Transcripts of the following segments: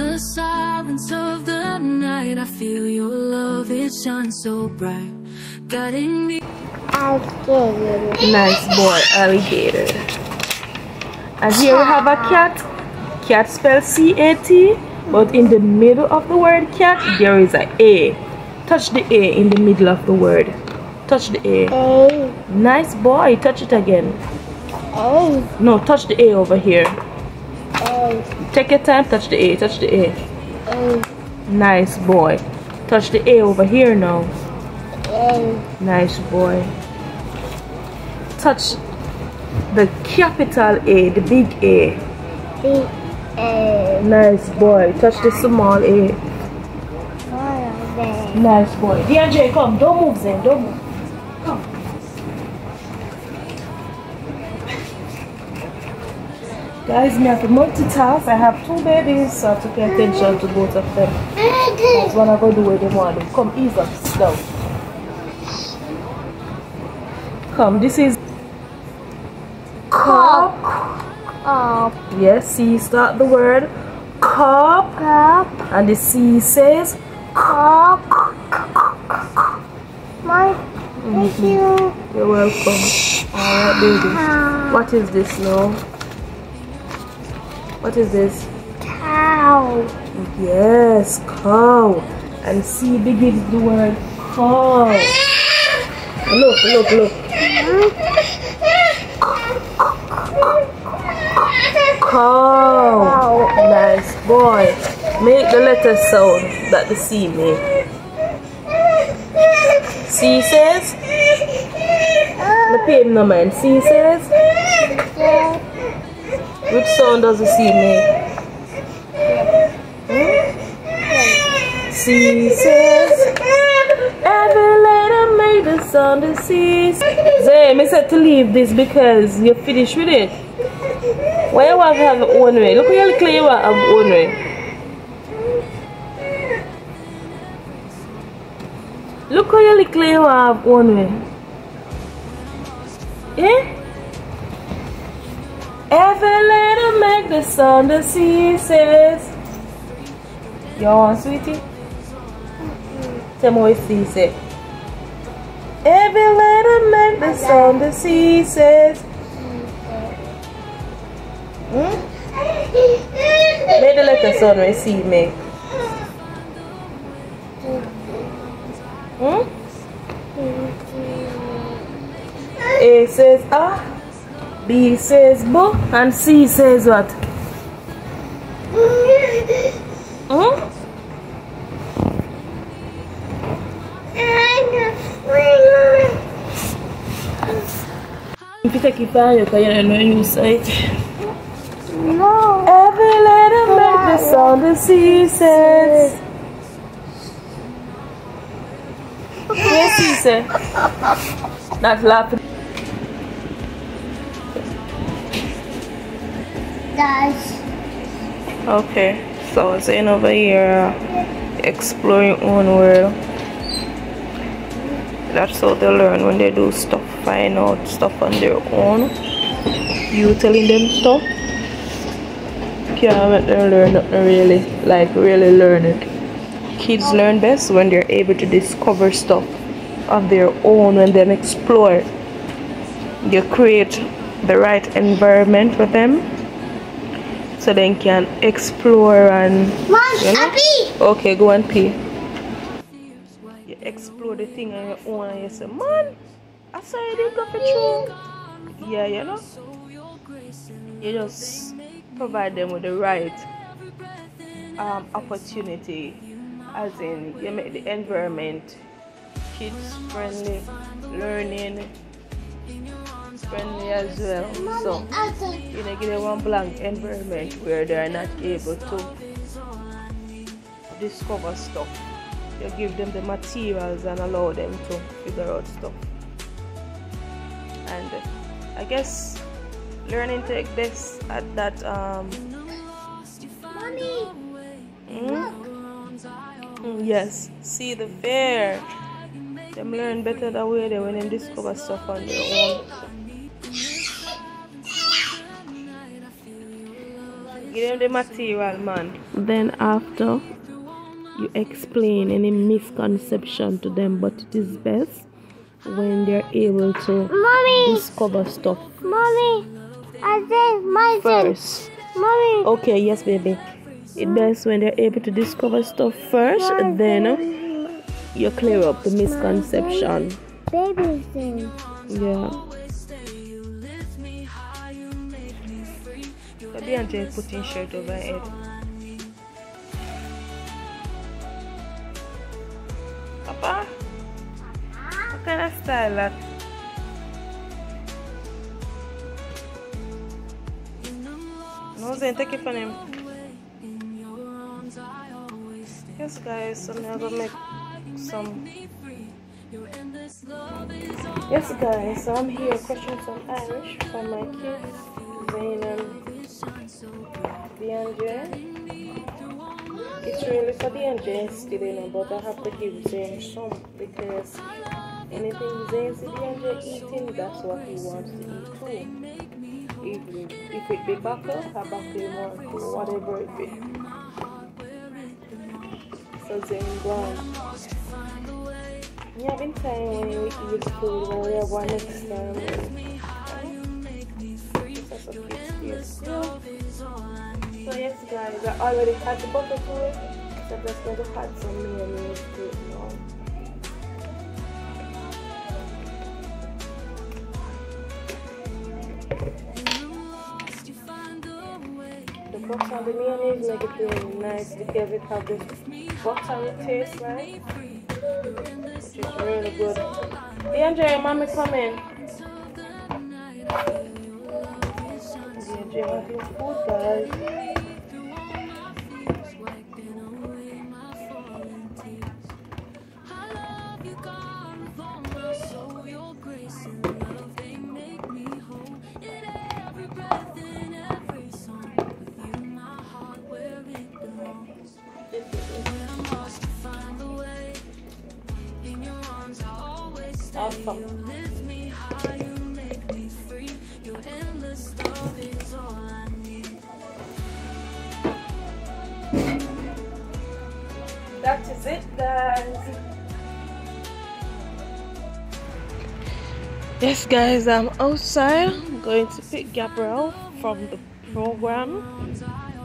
the silence of the night, I feel your love, it shines so bright. Guiding me. Alligator. Nice boy, alligator. And here we have a cat. Cat spelled C-A-T, but in the middle of the word cat, there is a A. Touch the A in the middle of the word. Touch the A. A. Nice boy, touch it again. A. No, touch the A over here. Take your time, touch the A, touch the A. Nice boy. Touch the A over here now. Nice boy. Touch the capital A, the big A. Nice boy. Touch the small A. Nice boy. DeAndre, come. Don't move, then. Don't move. Guys, me have to multitask. I have two babies, so I have to pay attention to both of them. That's what I'm going to do with them one. Come, ease up. Sit down. Come, this is cup. Up. Yes, C start the word cup. Cup. And the C says Cup. My. Thank mm-hmm. you. You're welcome. Alright, baby. What is this now? What is this? Cow. Yes, cow. And C begins the word cow. Look, look, look. Cow. Nice boy. Make the letter sound that the C make. C says. The pain no man. C says. Which sound does the C make? C says. Every letter made the sound the C. Zay, me said to leave this because you're finished with it. Why you want to have own way? Look how clear you have own way. Look how you little you have own way. Yeah? Every little make the sun the C says. You want sweetie? Tell me what it say. Every little make the sun the C says. Hmm? Make the sound when C make. Hmm? A says ah, B says bo, and C says what? Hmm? If you take it fine, you can say it. No. Every letter make the sound the C says. Yes, C say. Not laughing. Does. Okay, so it's in over here, exploring own world. That's how they learn when they do stuff, find out stuff on their own. You telling them stuff, can't make them learn nothing really, like really learn it. Kids learn best when they're able to discover stuff of their own and then explore. You create the right environment for them so they can explore and Mom, you know? happy. Okay, go and pee. You explore the thing on your own and you say, Man, I saw you didn't go for true. Yeah, you know? You just provide them with the right um, opportunity, as in, you make the environment kids friendly, learning friendly as well. So, you know, give them one blank environment where they are not able to discover stuff. You give them the materials and allow them to figure out stuff. And I guess learning take best at that um Mommy. mm, mm, yes, see the fair. Them learn better that way than when they discover stuff on their own. Give them the material, man. Then after you explain any misconception to them, but it is best when they're able to Mommy, discover stuff mommy, I said my first. Mommy, Okay, yes, baby. It best when they're able to discover stuff first, and then you clear up the misconception. baby thing. Yeah. But Beyonce putting shirt over head. Papa? What kind of style that? No, Zen, take it from him. Yes, guys, I'm gonna make some. Yes, guys, so I'm here questioning some Irish for my kids, Zayn and DeAndre. It's really for DeAndre you know, but I have to give Zayn some because anything see DeAndre eating, that's what he wants to eat too. If, if it be buckle, I buckle or whatever it be. So Zayn gone. Yeah, I've been saying when you eat food, we one next time. So yes guys, I already had the butter to it. So I'm just going to add some mayonnaise to it now. The butter and the mayonnaise make it really nice because it has this buttery taste, right? Which is really good. DeAndre, mommy come in. DeAndre having food, guys. Yes, guys, I'm outside. I'm going to pick Gabriel from the program,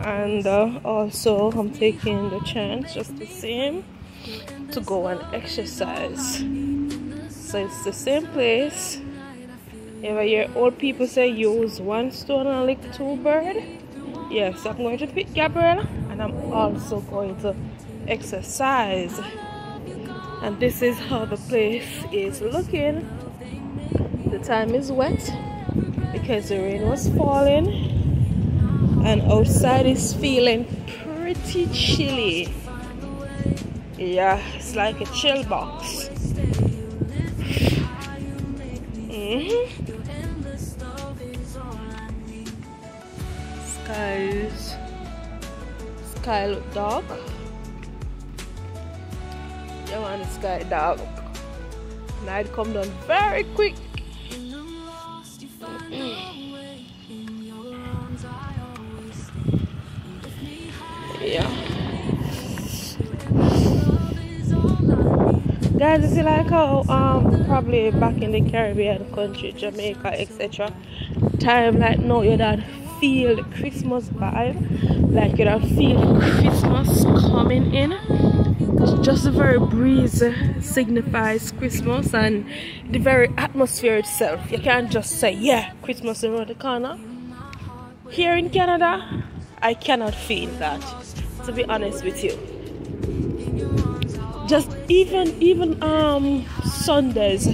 and uh, also I'm taking the chance just the same to go and exercise. So it's the same place. If I hear old people say use one stone and lick two birds, yes, I'm going to pick Gabriel and I'm also going to exercise. And this is how the place is looking. The time is wet because the rain was falling, and outside is feeling pretty chilly. Yeah, it's like a chill box. hmm Skies. Sky look dark. Yeah, man, the sky dark. Night come down very quick. Guys, see like how um probably back in the Caribbean country, Jamaica, etc. Time like now you don't feel the Christmas vibe, like you don't feel Christmas coming in. Just the very breeze signifies Christmas and the very atmosphere itself. You can't just say, yeah, Christmas around the corner. Here in Canada, I cannot feel that, to be honest with you. Just even even um Sundays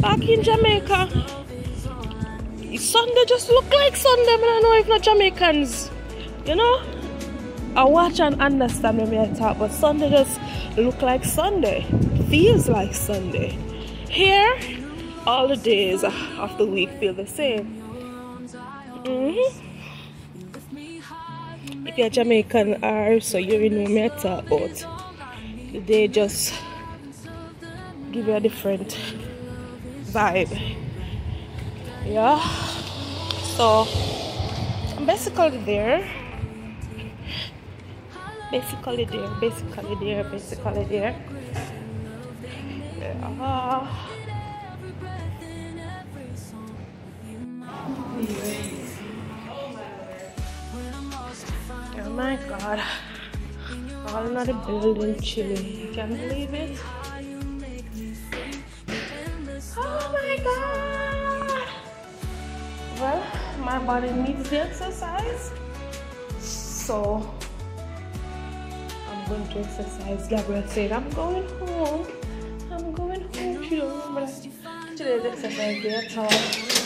back in Jamaica, Sunday just look like Sunday. But I know if not Jamaicans, you know. I watch and understand when I talk, but Sunday just look like Sunday, feels like Sunday. Here, all the days of the week feel the same. hmm If you're Jamaican or so you know me I talk about. They just give you a different vibe. Yeah. So I'm basically there basically there, basically there, basically there. Yeah. Oh my god. All building chilling. You can believe it? Oh my god! Well, my body needs the exercise. So I'm going to exercise. Gabriel said, I'm going home. I'm going home. Don't remember that today's exercise day at all.